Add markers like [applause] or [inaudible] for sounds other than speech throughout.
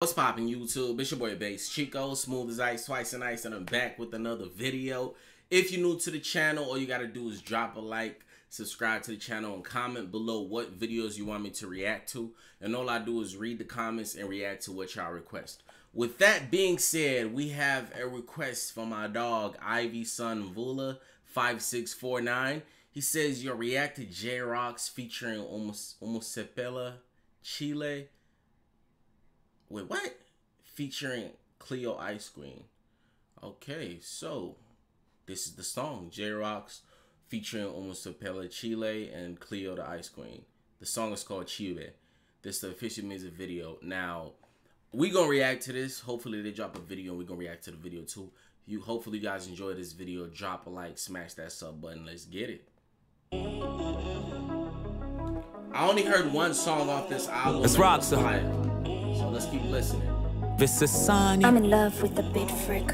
What's popping YouTube? It's your boy Based Chiko, smooth as ice, twice and ice, and I'm back with another video. If you're new to the channel, all you gotta do is drop a like, subscribe to the channel, and comment below what videos you want me to react to. And all I do is read the comments and react to what y'all request. With that being said, we have a request from my dog Ivy Sun Vula 5649. He says you'll react to Jay Rox featuring Umusepela Chile Wait, what? Featuring Cleo Ice Queen. Okay, so this is the song Jay Rox featuring Almost Umusepela Chile and Cleo the Ice Queen. The song is called Chibe. This is the official music video. Now, we gonna react to this. Hopefully they drop a video and we gonna react to the video too. You hopefully you guys enjoy this video. Drop a like, smash that sub button. Let's get it. I only heard one song off this album. It's Rockstar. So let's keep listening. This is Sonny. I'm in love with the big freak.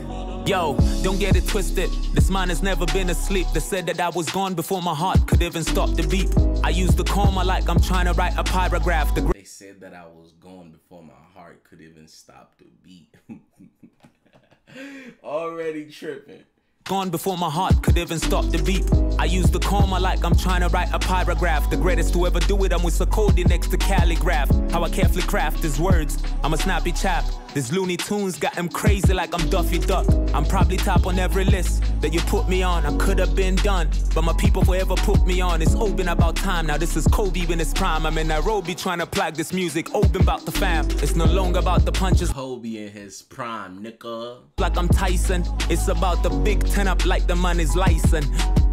Yo, don't get it twisted. This man has never been asleep. They said that I was gone before my heart could even stop the beat. I used the coma like I'm trying to write a paragraph. The they said that I was gone before my heart could even stop the beat. [laughs] Already tripping. Gone before my heart could even stop the beat. I use the coma like I'm trying to write a paragraph. The greatest to ever do it, I'm with Sarkodie next to calligraph. How I carefully craft his words. I'm a snappy chap. This Looney Tunes got him crazy like I'm Daffy Duck. I'm probably top on every list that you put me on. I could have been done, but my people forever put me on. It's open about time. Now this is Kobe in his prime. I'm in Nairobi trying to plug this music. Open about the fam. It's no longer about the punches. Kobe in his prime, nigga. Like I'm Tyson. It's about the big ten up like the man is license.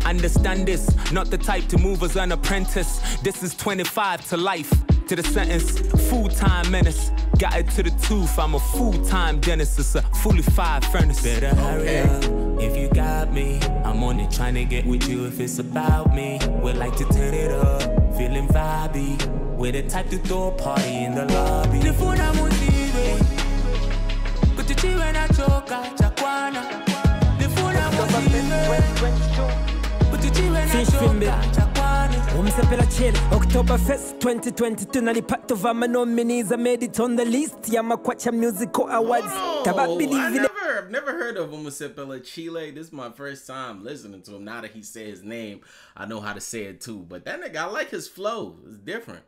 Understand this, not the type to move as an apprentice. This is 25 to life, to the sentence, full time menace. Got it to the tooth, I'm a full time dentist. It's a fully five furnace. Better hurry up if you got me. I'm only trying to get with you if it's about me. We like to turn it up, feeling vibey. We're the type to throw a party in the lobby. Umsepela chill Oktoberfest 2022 nalipata vama nominees I made it on the list. Ya Makwacha Musical Awards. Oh, I've never heard of Umusepela Chile this is my first time listening to him. Now that he said his name I know how to say it too. But that nigga I like his flow. It's different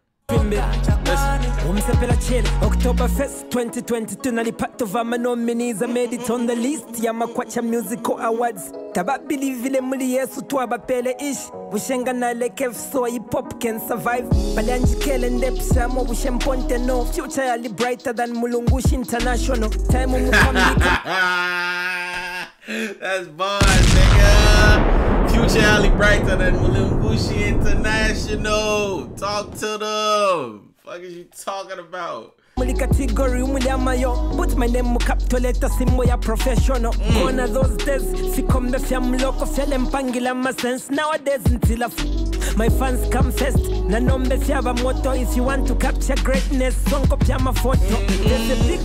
umsepela chill Oktoberfest 2022 nalipata vama nominees. I made it on the list. Ya Makwacha Musical Awards. Tababilivile muli yesu twabapele ish. Bushenganale nalekefso so hip hop can survive. Balyanjikele ndepsamo bushemponte no. Future yali brighter than mulungushi international. Time [laughs] umukamika That's bars, nigga. Future Ali brighter than Mulungushi International. Talk to them. Fuck is you talking about? muli category umulyamayo but my name mukaptoleta simbo ya professional mm. gona those days sikombe fya mloko fyale mpangila masense nowadays ntila my fans come first nanombe fyava moto if you want to capture greatness sonko pya mafoto mm. there's a big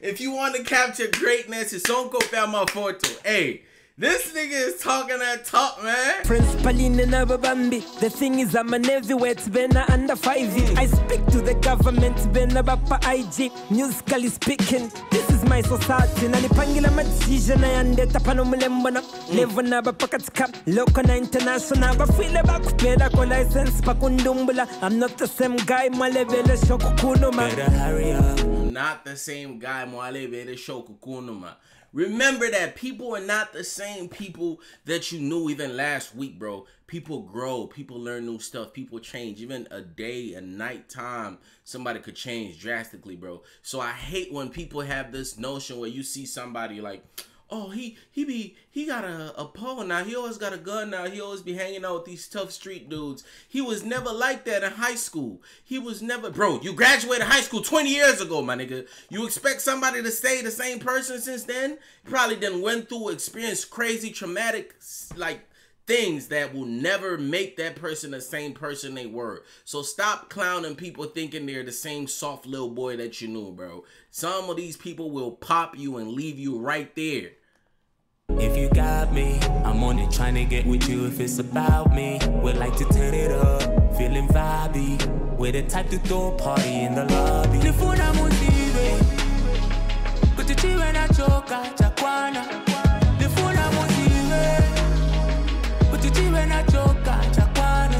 if you want to capture greatness it's sonko mafoto hey this nigga is talking that talk, man. Principally never Bambi. The thing is, I'm a an heavyweight, Bena under 5 years. I speak to the government, Bena Bapa IG. Musically speaking, this is my society. Nalipangila madecision, I andeta pano mulembona. Levo na bapakatika, local na international. Bafile bakupela ko license pakundumbula. I'm not the same guy, malevele shokukunuma. Better hurry up. Not the same guy, malevele shokukunuma. Remember that people are not the same people that you knew even last week, bro. People grow, people learn new stuff, people change. Even a day, a night time, somebody could change drastically, bro. So I hate when people have this notion where you see somebody like, oh he he be he got a, a pole now he always got a gun now he always be hanging out with these tough street dudes he was never like that in high school he was never bro you graduated high school 20 years ago my nigga you expect somebody to stay the same person since then probably didn't went through experience crazy traumatic like things that will never make that person the same person they were. So stop clowning people thinking they're the same soft little boy that you knew, bro. Some of these people will pop you and leave you right there if you got me. I'm only trying to get with you if it's about me. We like to turn it up, feeling vibey. We're the type to throw a party in the lobby. Nifuna musiwe, kutichiwe choke choka chakwana. Nifuna musiwe, kutichiwe choke choka chakwana.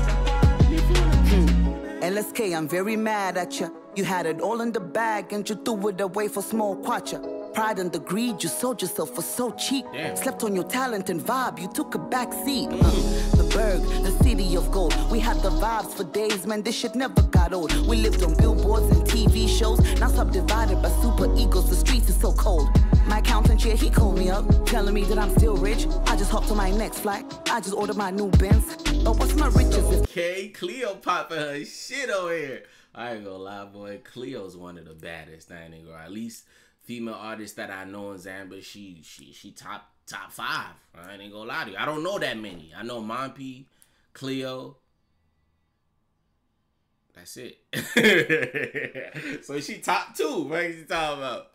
Hmm. LSK, I'm very mad at you. You had it all in the bag and you threw it away for small kwacha. Pride and the greed, you sold yourself for so cheap. Damn. Slept on your talent and vibe, you took a back seat. Uh, the Berg, the city of gold. We had the vibes for days, man, this shit never got old. We lived on billboards and TV shows, now subdivided by super egos. The streets is so cold. My accountant, yeah, he called me up, telling me that I'm still rich. I just hopped on my next flight. I just ordered my new Benz. But what's my riches Okay, Cleo popping her shit over here. I ain't gonna lie, boy. Cleo's one of the baddest. I ain't gonna at least female artist that I know in Zambia. She she she top top five. I ain't gonna lie to you. I don't know that many. I know Mampi, Cleo. That's it. [laughs] so she top two. What you talking about?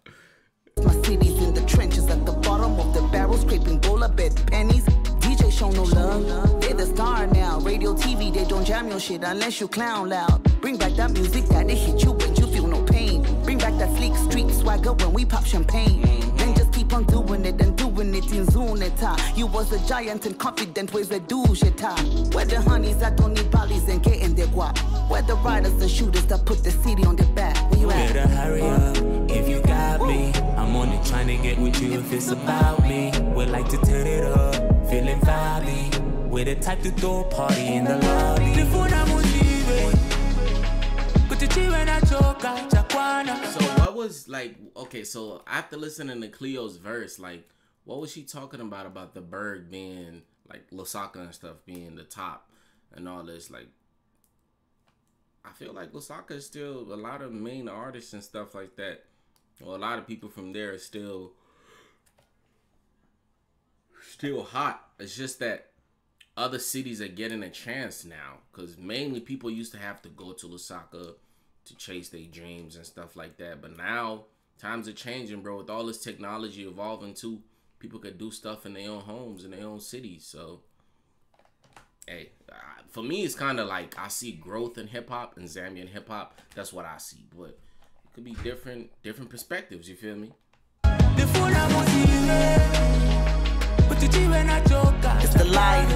My city's in the trenches at the bottom of the barrel, scraping bowl bed pennies. DJ show no love. They're the star now. Radio, TV, they don't jam your shit unless you clown loud. Bring back that music that they hit you when you that sleek street swagger when we pop champagne. Then just keep on doing it and doing it in Zuneta. You was a giant and confident, where's the doucheta? Where the honeys that don't need bodies and get in their guap? Where the riders and shooters that put the city on their back? Where you at? Better hurry up if you got me. I'm only trying to get with you if it's about me. We like to turn it up, feeling vibey. We're the type to throw a party in the lobby. So what was like? Okay, so after listening to Cleo's verse, like, what was she talking about about the Berg being like Lusaka and stuff being the top and all this? Like, I feel like Lusaka is still a lot of main artists and stuff like that. Well, a lot of people from there are still still hot. It's just that other cities are getting a chance now because mainly people used to have to go to Lusaka to chase their dreams and stuff like that. But now times are changing, bro. With all this technology evolving too, people could do stuff in their own homes in their own cities. So, hey, uh, for me, it's kind of like I see growth in hip hop and Zambian hip hop. That's what I see, but it could be different, different perspectives. You feel me? It's the light.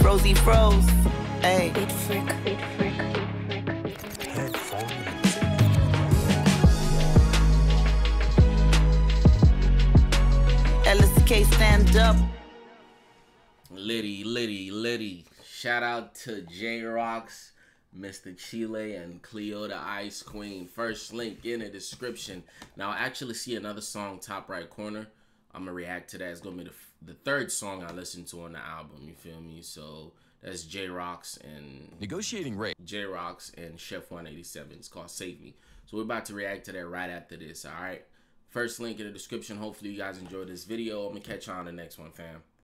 Frozy froze. Hey. Bit frick. Bit frick. LSK stand up. Liddy, Liddy, Liddy. Shout out to Jay Rox, Mr. Chile, and Cleo the Ice Queen. First link in the description. Now, I actually see another song top right corner. I'm gonna react to that. It's gonna be the, the third song I listen to on the album. You feel me? So that's Jay Rox and Negotiating rate. Jay Rox and Chef 187. It's called Save Me. So we're about to react to that right after this. All right. First link in the description. Hopefully you guys enjoyed this video. I'm gonna catch you on the next one, fam.